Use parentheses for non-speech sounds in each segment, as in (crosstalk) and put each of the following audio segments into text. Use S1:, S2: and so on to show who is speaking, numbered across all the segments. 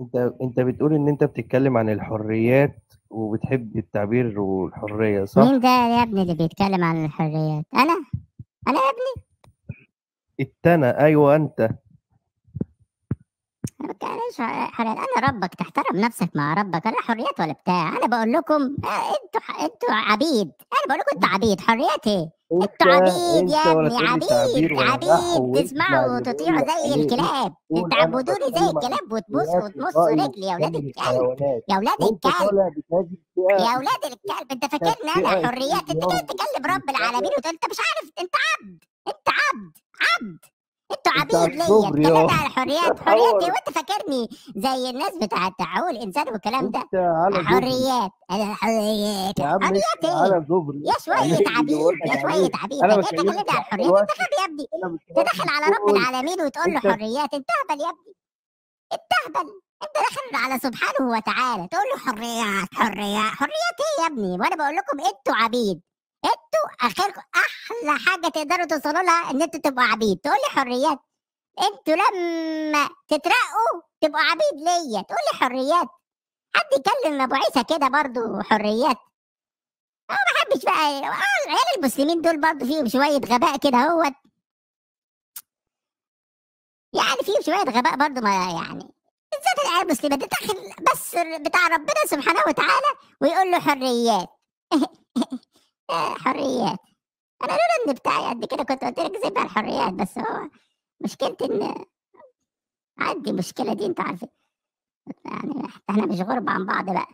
S1: انت انت بتقول ان انت بتتكلم عن الحريات وبتحب التعبير والحرية صح؟
S2: مين ده يا ابني اللي بيتكلم عن الحريات؟ أنا؟ أنا يا ابني؟
S1: التنا أيوه أنت.
S2: أنا ما حريات أنا ربك تحترم نفسك مع ربك. أنا حريات ولا بتاع. أنا بقول لكم أنتوا أنتوا عبيد. أنا بقول لكم أنتوا عبيد. حريات
S1: إيه؟
S2: أنتوا عبيد يا ابني عبيد عبيد تسمعوا
S1: اللي
S2: وتطيعوا زي الكلاب تعبدوني زي الكلاب وتبصوا
S1: الحريات
S2: وتمصوا رجلي يا ولاد الكلب يا ولاد
S1: وانت
S2: الكلب. يا ولاد الكلب انت فاكرني
S1: أنا
S2: حريات انت جاي تكلم رب العالمين وتقول انت مش عارف انت عبد انت عبد عبد. عبيد ليا. اتكلمت عن الحريات حريات (laughs) إيه
S1: تحول
S2: وانت فاكرني زي الناس بتاعت تعول الإنسان والكلام ده.
S1: على
S2: حريات حريات.
S1: انت
S2: إيه
S1: على
S2: يا
S1: اللي
S2: عبيد يا شوية
S1: عليه
S2: عبيد
S1: أنا
S2: تكلمني عن الحريات انت غبي يا ابني. داخل على رب العالمين وتقول له حريات. انت اهبل يا ابني. انت اهبل انت داخل على سبحانه وتعالى. تقول له حريات حريات حريات إيه يا ابني؟ وأنا بقول لكم أنتوا عبيد. أنتوا اخركم أحلى حاجة تقدروا توصلوا لها ان أنتوا تبقوا عبيد. تقول لي حريات. أنتوا لما تترقوا تبقوا عبيد ليا. تقول لي حريات. حد يكلم ابو عيسى كده برضو حريات. أنا ما بحبش بقى آه، العيال المسلمين دول برضو فيهم شوية غباء كده هوت يعني فيهم شوية غباء برضو ما يعني بالذات العيال المسلمة دي داخل بس بتاع ربنا سبحانه وتعالى ويقول له حريات. (laughs) حريات. أنا لولا ان بتاعي قد كده كنت قلت لك بقى الحريات بس هو مشكلتي إن عندي المشكلة دي أنت عارف. يعني إحنا مش غرب عن بعض بقى.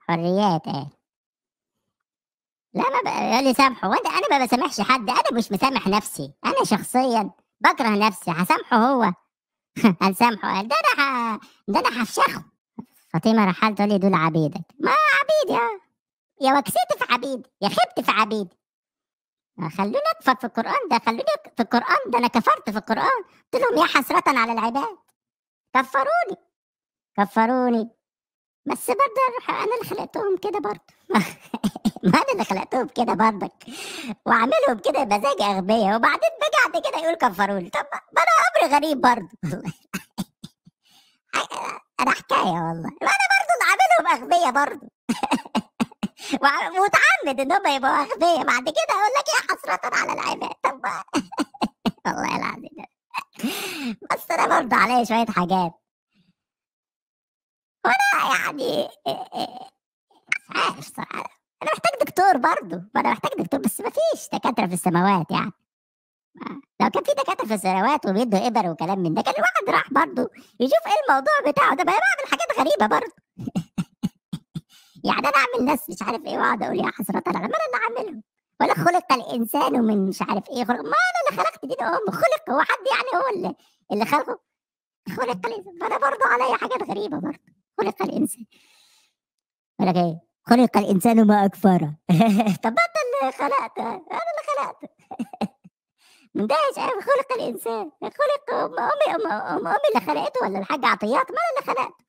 S2: حريات إيه لا ما بقى لي سامحه. وأنا أنا ما بسامحش حد. أنا مش مسامح نفسي. أنا شخصيا بكره نفسي. هسامحه هو. (laughs) هنسامحه. ده أنا ه... ده أنا هفشخه. فاطمة رحال تقول لي دول عبيدك. ما عبيد يا يا وكسيت في عبيد يا خبت في عبيد. خلوني أكفر في القرآن ده خلوني في القرآن ده أنا كفرت في القرآن. قلت لهم يا حسرة على العباد. كفروني. كفروني. بس برضه أنا اللي خلقتهم كده برضه. (laughs) ما أنا اللي خلقتهم كده برضك. وأعملهم كده بمزاج أغبياء. وبعدين بعد كده يقول كفروني. طب ما أنا أمر غريب برضه. (laughs) أنا حكاية والله. أنا برضه اللي عاملهم أغبياء برضه. (laughs) وع- متعمد ان هم يبقوا أغبياء. بعد كده أقول لك يا حسره على العباد طب (laughs) والله العظيم. بس أنا برضه عليا شوية حاجات. وأنا يعني عارف صراحة. أنا محتاج دكتور برضه. ما أنا محتاج دكتور بس ما فيش دكاترة في السماوات يعني. لو كان في دكاترة في السماوات وبيدوا ابر وكلام من ده كان الواحد راح برضه يشوف إيه الموضوع بتاعه ده. أنا بعمل حاجات غريبة برضه. يعني أنا أعمل ناس مش عارف إيه وأقعد أقول يا حسرة على ما أنا اللي عاملهم ولا خلق الإنسان من مش عارف إيه خلق ما أنا اللي خلقت دي ام خلق هو حد يعني هو اللي اللي خلقه. خلق الإنسان. فأنا برضه عليا حاجات غريبة برضه خلق الإنسان. لك إيه؟ خلق الإنسان ما أكفره. (laughs) طب أنت اللي خلقته أنا اللي خلقته (laughs) من ده مش عارف خلق الإنسان. خلق ام امي ام امي اللي خلقته ولا الحاجة عطيات ما أنا اللي خلقته.